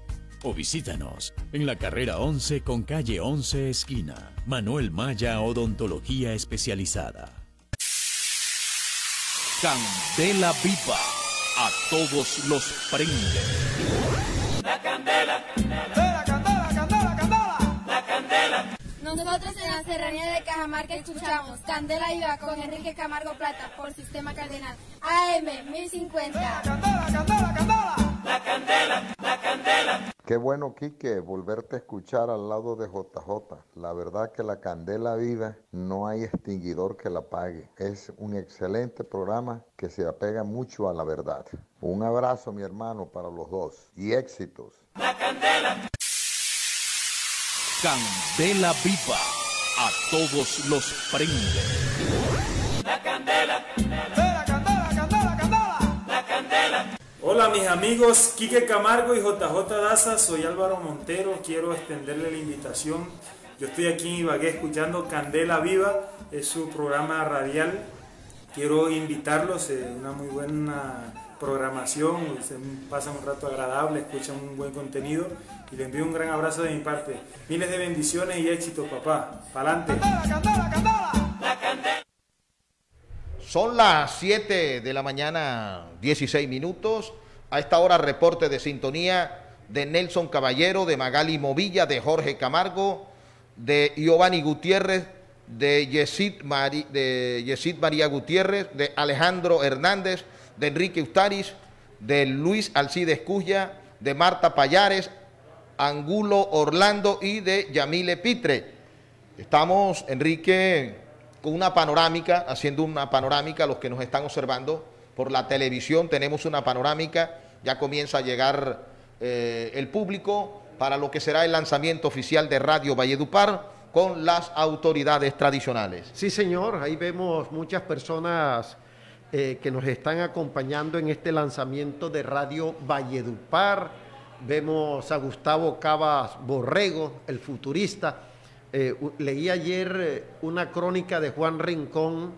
O visítanos en la carrera 11 con calle 11 esquina. Manuel Maya Odontología Especializada.
Candela viva. A todos los prende.
Nosotros en la Serranía de Cajamarca escuchamos Candela Iba con Enrique Camargo Plata por Sistema Cardenal AM 1050. La candela, candela,
candela. La candela, la candela. Qué bueno, Quique, volverte a escuchar al lado de JJ. La verdad que la candela viva no hay extinguidor que la pague. Es un excelente programa que se apega mucho a la verdad. Un abrazo, mi hermano, para los dos y éxitos. La candela.
Candela viva, a todos los prende. La candela.
Candela, candela, candela, candela. La candela. Hola mis amigos Quique Camargo y JJ Daza, soy Álvaro Montero, quiero extenderle la invitación. Yo estoy aquí en Ibagué escuchando Candela Viva, es su programa radial. Quiero invitarlos, es una muy buena programación, se pasa un rato agradable, escuchan un buen contenido y le envío un gran abrazo de mi parte. Miles de bendiciones y éxitos, papá. Pa'lante.
Son las 7 de la mañana, 16 minutos. A esta hora reporte de sintonía de Nelson Caballero, de Magali Movilla, de Jorge Camargo, de Giovanni Gutiérrez, de Yesid, de Yesid María Gutiérrez, de Alejandro Hernández, de Enrique Ustaris, de Luis Alcides Cuya, de Marta Payares, Angulo Orlando y de Yamile Pitre. Estamos, Enrique, con una panorámica, haciendo una panorámica, los que nos están observando por la televisión, tenemos una panorámica, ya comienza a llegar eh, el público para lo que será el lanzamiento oficial de Radio Valledupar con las autoridades tradicionales.
Sí, señor, ahí vemos muchas personas eh, que nos están acompañando en este lanzamiento de Radio Valledupar. Vemos a Gustavo Cabas Borrego, el futurista. Eh, leí ayer eh, una crónica de Juan Rincón,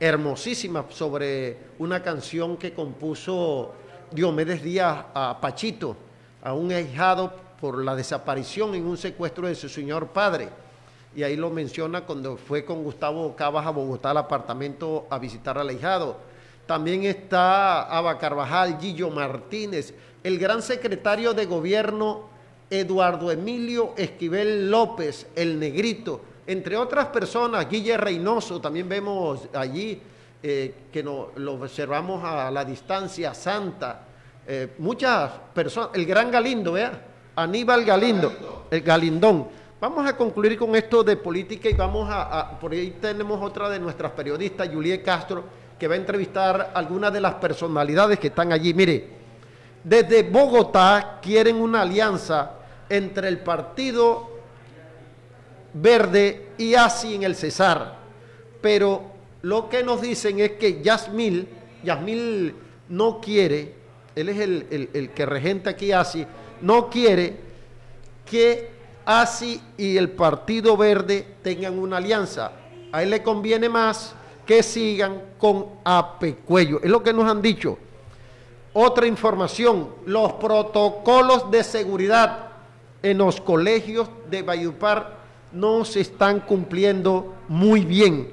hermosísima, sobre una canción que compuso Diomedes Díaz a Pachito, a un ahijado por la desaparición en un secuestro de su señor padre. Y ahí lo menciona cuando fue con Gustavo Cabas a Bogotá al apartamento a visitar al ahijado. También está Aba Carvajal, Gillo Martínez, el gran secretario de gobierno Eduardo Emilio Esquivel López, el negrito, entre otras personas, Guille Reynoso, también vemos allí eh, que no, lo observamos a la distancia, Santa, eh, muchas personas, el gran Galindo, vea, Aníbal Galindo, el Galindón. Vamos a concluir con esto de política y vamos a, por ahí tenemos otra de nuestras periodistas, Juliet Castro, que va a entrevistar algunas de las personalidades que están allí. Mire, desde Bogotá quieren una alianza entre el Partido Verde y ASI en el Cesar, pero lo que nos dicen es que Yasmil, Yasmil no quiere, él es el, el que regenta aquí ASI, no quiere que ASI y el Partido Verde tengan una alianza. A él le conviene más que sigan con Apecuello. Es lo que nos han dicho. Otra información, los protocolos de seguridad en los colegios de Bayupar no se están cumpliendo muy bien.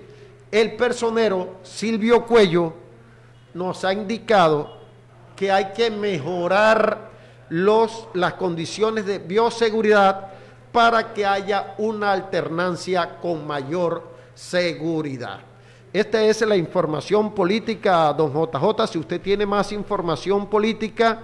El personero Silvio Cuello nos ha indicado que hay que mejorar los, las condiciones de bioseguridad para que haya una alternancia con mayor seguridad. Esta es la información política, don JJ. Si usted tiene más información política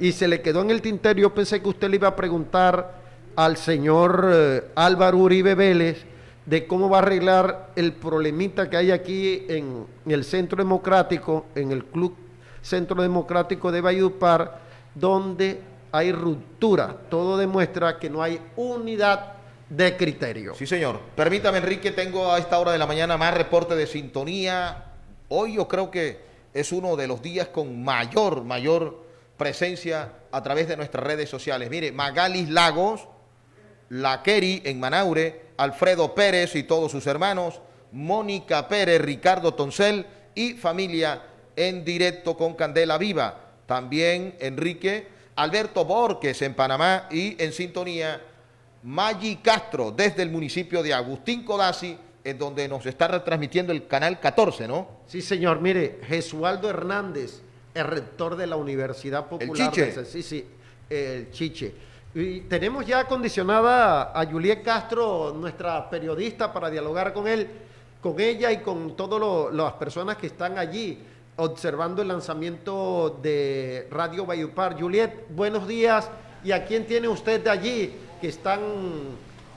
y se le quedó en el tintero, yo pensé que usted le iba a preguntar al señor eh, Álvaro Uribe Vélez de cómo va a arreglar el problemita que hay aquí en, el Centro Democrático, en el Club Centro Democrático de Valledupar, donde hay ruptura. Todo demuestra que no hay unidad de criterio.
Sí, señor. Permítame, Enrique, tengo a esta hora de la mañana más reporte de sintonía. Hoy yo creo que es uno de los días con mayor, mayor presencia a través de nuestras redes sociales. Mire, Magalis Lagos, La Keri en Manaure, Alfredo Pérez y todos sus hermanos, Mónica Pérez, Ricardo Toncel y familia en directo con Candela Viva. También Enrique, Alberto Borges en Panamá y en sintonía Maggi Castro desde el municipio de Agustín Codazzi, en donde nos está retransmitiendo el canal 14, ¿no?
Sí, señor. Mire, Jesualdo Hernández, el rector de la Universidad Popular.
El Chiche.
sí, sí, el Chiche. Y tenemos ya acondicionada a Juliet Castro, nuestra periodista, para dialogar con él, con ella y con todas las personas que están allí observando el lanzamiento de Radio Bayupar. Juliet, buenos días. ¿Y a quién tiene usted de allí que están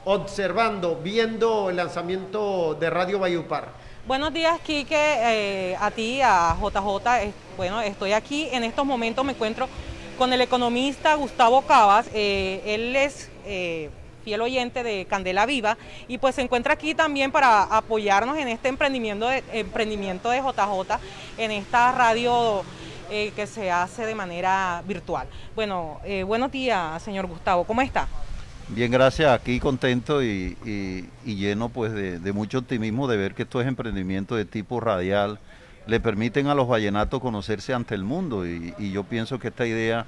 observando, viendo el lanzamiento de Radio Bayupar?
Buenos días, Quique, eh, a ti, a JJ. Bueno, estoy aquí. En estos momentos me encuentro con el economista Gustavo Cabas. Eh, él es eh, fiel oyente de Candela Viva y pues se encuentra aquí también para apoyarnos en este emprendimiento de, emprendimiento de JJ, en esta radio eh, que se hace de manera virtual. Bueno, buenos días, señor Gustavo, ¿cómo está?
Bien, gracias. Aquí contento y, lleno pues de, mucho optimismo de ver que estos emprendimientos de tipo radial le permiten a los vallenatos conocerse ante el mundo y, yo pienso que esta idea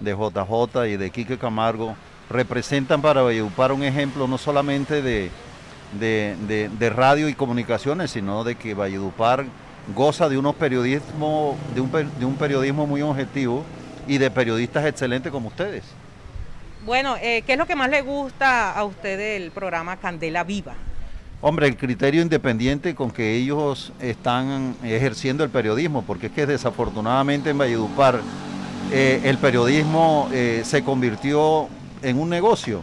de JJ y de Quique Camargo representan para Valledupar un ejemplo no solamente de, de, radio y comunicaciones, sino de que Valledupar goza de unos periodismo, de un, de un periodismo muy objetivo y de periodistas excelentes como ustedes.
Bueno, eh, ¿qué es lo que más le gusta a usted del programa Candela Viva?
Hombre, el criterio independiente con que ellos están ejerciendo el periodismo, porque es que desafortunadamente en Valledupar eh, el periodismo eh, se convirtió en un negocio.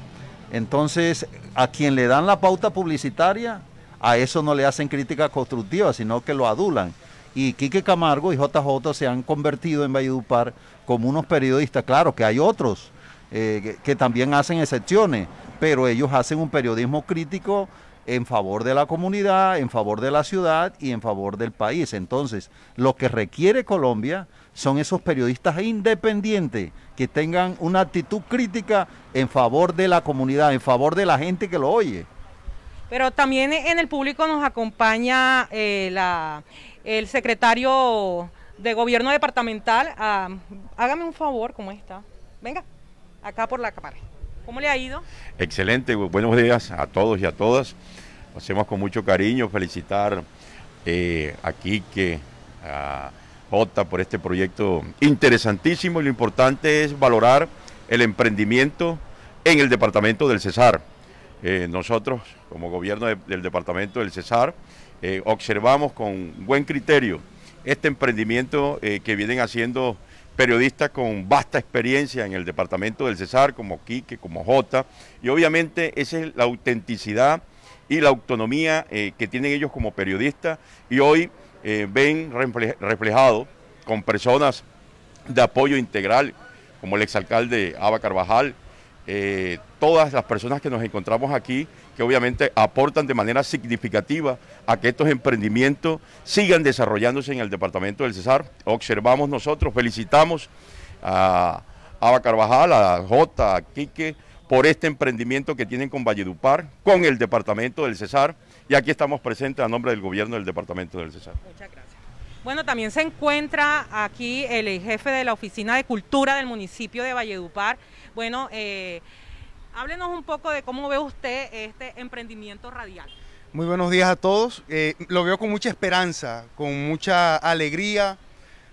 Entonces, a quien le dan la pauta publicitaria, a eso no le hacen crítica constructiva, sino que lo adulan. Y Quique Camargo y JJ se han convertido en Valledupar como unos periodistas, claro que hay otros eh, que también hacen excepciones, pero ellos hacen un periodismo crítico en favor de la comunidad, en favor de la ciudad y en favor del país. Entonces, lo que requiere Colombia son esos periodistas independientes que tengan una actitud crítica en favor de la comunidad, en favor de la gente que lo oye.
Pero también en el público nos acompaña eh, la, el secretario de gobierno departamental. Ah, hágame un favor, ¿cómo está? Venga, acá por la cámara. ¿Cómo le ha ido?
Excelente, buenos días a todos y a todas. Hacemos con mucho cariño felicitar eh, a Quique, a Jota por este proyecto interesantísimo y lo importante es valorar el emprendimiento en el departamento del Cesar. Eh, nosotros, como gobierno del departamento del Cesar, eh, observamos con buen criterio este emprendimiento eh, que vienen haciendo periodistas con vasta experiencia en el departamento del Cesar, como Quique, como Jota, y obviamente esa es la autenticidad y la autonomía que tienen ellos como periodistas, y hoy ven reflejado con personas de apoyo integral, como el exalcalde Aba Carvajal, eh, todas las personas que nos encontramos aquí, que obviamente aportan de manera significativa a que estos emprendimientos sigan desarrollándose en el departamento del Cesar. Observamos nosotros, felicitamos a Aba Carvajal, a J, a Quique, por este emprendimiento que tienen con Valledupar, con el departamento del Cesar, y aquí estamos presentes a nombre del gobierno del departamento del Cesar.
Muchas gracias. Bueno, también se encuentra aquí el jefe de la Oficina de Cultura del municipio de Valledupar, bueno, eh, háblenos un poco de cómo ve usted este emprendimiento radial.
Muy buenos días a todos. Eh, lo veo con mucha esperanza, con mucha alegría,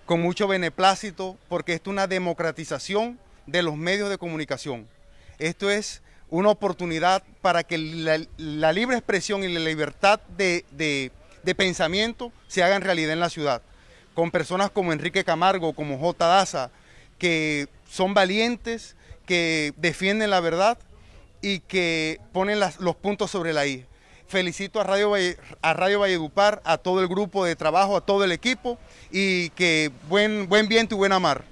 con mucho beneplácito, porque esto es una democratización de los medios de comunicación. Esto es una oportunidad para que la, libre expresión y la libertad de, de, pensamiento se hagan realidad en la ciudad. Con personas como Enrique Camargo, como J. Daza, que son valientes, que defienden la verdad y que ponen los puntos sobre la I. Felicito a Radio, a Radio Valledupar, a todo el grupo de trabajo, a todo el equipo y que buen, buen viento y buena mar.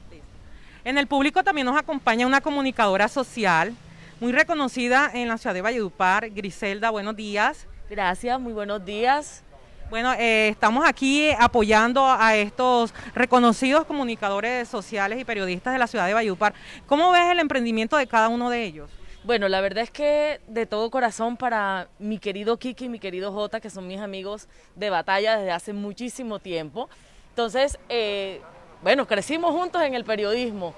En el público también nos acompaña una comunicadora social muy reconocida en la ciudad de Valledupar, Griselda, buenos días.
Gracias, muy buenos días.
Bueno, eh, estamos aquí apoyando a estos reconocidos comunicadores sociales y periodistas de la ciudad de Valledupar. ¿Cómo ves el emprendimiento de cada uno de ellos?
Bueno, la verdad es que de todo corazón para mi querido Kiki y mi querido Jota, que son mis amigos de batalla desde hace muchísimo tiempo. Entonces, eh, bueno, crecimos juntos en el periodismo.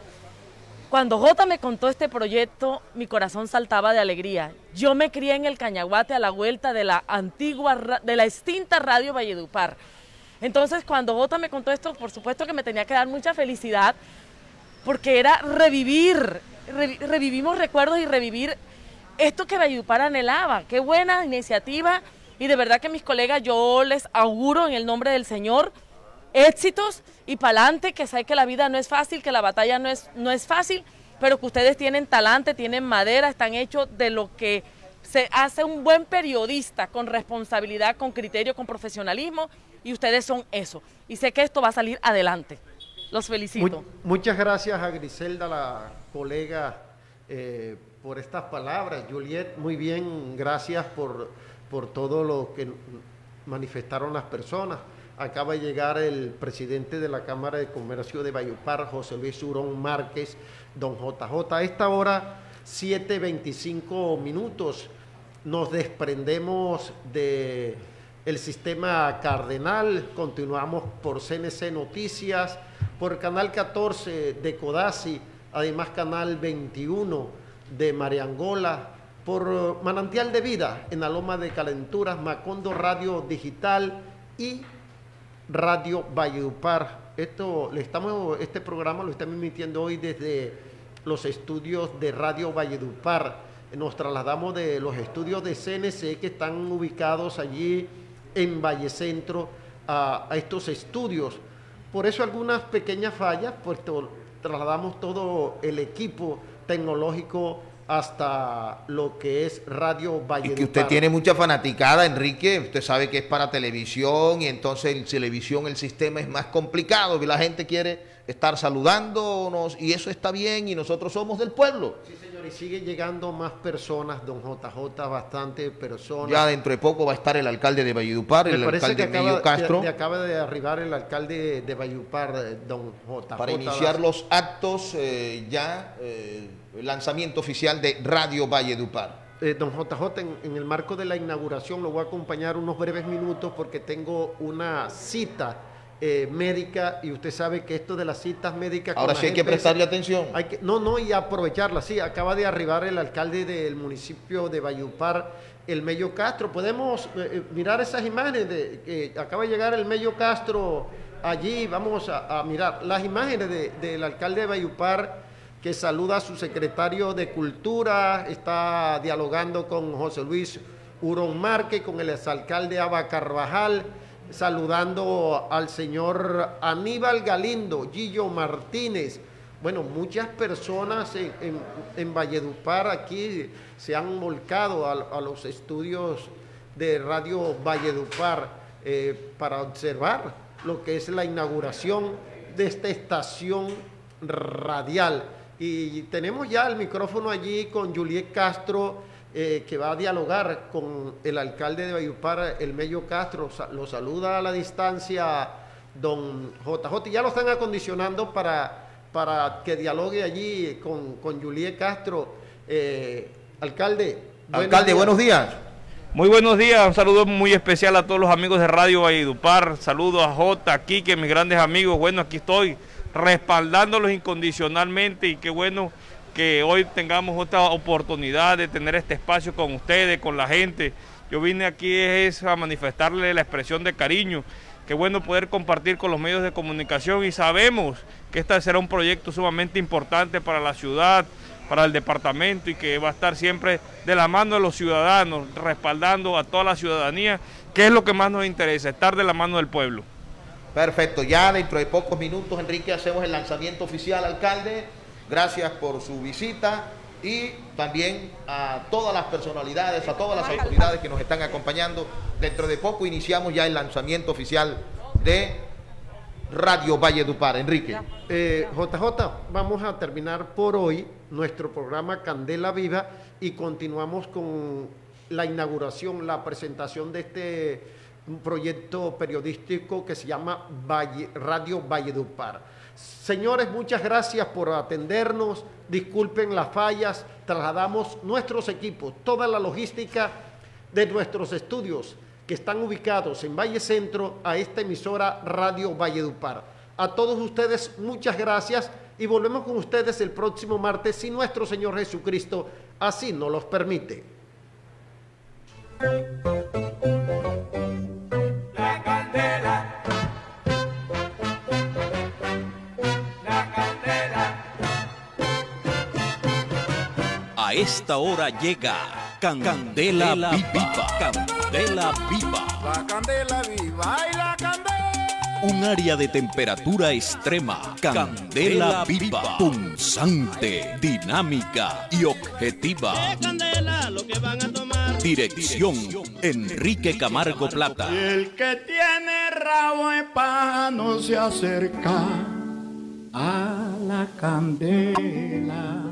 Cuando Jota me contó este proyecto, mi corazón saltaba de alegría. Yo me crié en el Cañaguate a la vuelta de la antigua, de la extinta radio Valledupar. Entonces, cuando Jota me contó esto, por supuesto que me tenía que dar mucha felicidad, porque era revivir, revivimos recuerdos y revivir esto que Valledupar anhelaba. Qué buena iniciativa y de verdad que mis colegas yo les auguro en el nombre del Señor éxitos y pa'lante, que sé que la vida no es fácil, que la batalla no es, no es fácil, pero que ustedes tienen talante, tienen madera, están hechos de lo que se hace un buen periodista con responsabilidad, con criterio, con profesionalismo, y ustedes son eso. Y sé que esto va a salir adelante. Los felicito.
muchas gracias a Griselda, la colega, eh, por estas palabras. Juliet, muy bien, gracias por, por todo lo que manifestaron las personas. Acaba de llegar el presidente de la Cámara de Comercio de Bayupar, José Luis Urón Márquez, don JJ. A esta hora, 7.25 minutos, nos desprendemos de el sistema cardenal, continuamos por CNC Noticias, por Canal 14 de Codazzi, además Canal 21 de Mariangola, por Manantial de Vida en la Loma de Calenturas, Macondo Radio Digital y Radio Valledupar. Esto, le estamos, este programa lo estamos emitiendo hoy desde los estudios de Radio Valledupar. Nos trasladamos de los estudios de CNC que están ubicados allí en Vallecentro a, a estos estudios. Por eso algunas pequeñas fallas, pues trasladamos todo el equipo tecnológico hasta lo que es Radio Valledupar.
Y que usted tiene mucha fanaticada, Enrique, usted sabe que es para televisión y entonces en televisión el sistema es más complicado, y la gente quiere estar saludándonos y eso está bien y nosotros somos del pueblo.
Sí, señor, y sigue llegando más personas, don JJ, bastante personas.
Ya dentro de poco va a estar el alcalde de Valledupar, el alcalde
acaba,
Castro.
acaba de arribar el alcalde de Valledupar, eh, don JJ.
Para iniciar los actos eh, ya... Eh, lanzamiento oficial de Radio Valledupar.
Eh, don JJ, en, el marco de la inauguración lo voy a acompañar unos breves minutos porque tengo una cita eh, médica y usted sabe que esto de las citas médicas...
Ahora sí hay que prestarle atención.
hay que- no, no, y aprovecharla. Sí, acaba de arribar el alcalde del municipio de Valledupar, el Mello Castro. Podemos eh, eh, mirar esas imágenes de que acaba de llegar el Mello Castro allí. Vamos a, a mirar las imágenes de- del alcalde de Valledupar que saluda a su secretario de Cultura, está dialogando con José Luis Urón Márquez, con el exalcalde Aba Carvajal, saludando al señor Aníbal Galindo, Gillo Martínez. Bueno, muchas personas en, Valledupar aquí se han volcado a, a los estudios de Radio Valledupar eh, para observar lo que es la inauguración de esta estación radial. Y tenemos ya el micrófono allí con Juliet Castro, eh, que va a dialogar con el alcalde de Valledupar, el Mello Castro. Sa- Lo saluda a la distancia don JJ. Ya lo están acondicionando para, para que dialogue allí con, con Juliet Castro. Eh, alcalde.
Alcalde, buenos días.
Muy buenos días, un saludo muy especial a todos los amigos de Radio Valledupar, saludo a J, a Quique, mis grandes amigos, bueno, aquí estoy respaldándolos incondicionalmente y qué bueno que hoy tengamos esta oportunidad de tener este espacio con ustedes, con la gente. Yo vine aquí es a manifestarle la expresión de cariño, qué bueno poder compartir con los medios de comunicación y sabemos que este será un proyecto sumamente importante para la ciudad, para el departamento y que va a estar siempre de la mano de los ciudadanos, respaldando a toda la ciudadanía, que es lo que más nos interesa, estar de la mano del pueblo.
Perfecto, ya dentro de pocos minutos, Enrique, hacemos el lanzamiento oficial, alcalde. Gracias por su visita y también a todas las personalidades, a todas las autoridades que nos están acompañando. Dentro de poco iniciamos ya el lanzamiento oficial de Radio Valledupar. Enrique.
Eh, JJ, vamos a terminar por hoy nuestro programa Candela Viva y continuamos con la inauguración, la presentación de este proyecto periodístico que se llama Valle- Radio Valledupar. Señores, muchas gracias por atendernos. Disculpen las fallas. Trasladamos nuestros equipos, toda la logística de nuestros estudios que están ubicados en Valle Centro a esta emisora Radio Valledupar. A todos ustedes, muchas gracias y volvemos con ustedes el próximo martes si nuestro Señor Jesucristo así nos los permite.
Esta hora llega Candela, Viva. Candela Viva.
La candela viva y la candela.
Un área de temperatura extrema. Candela Viva. Punzante, dinámica y objetiva.
candela lo que van a tomar.
Dirección Enrique Camargo Plata.
Y el que tiene rabo de paja no se acerca a la candela.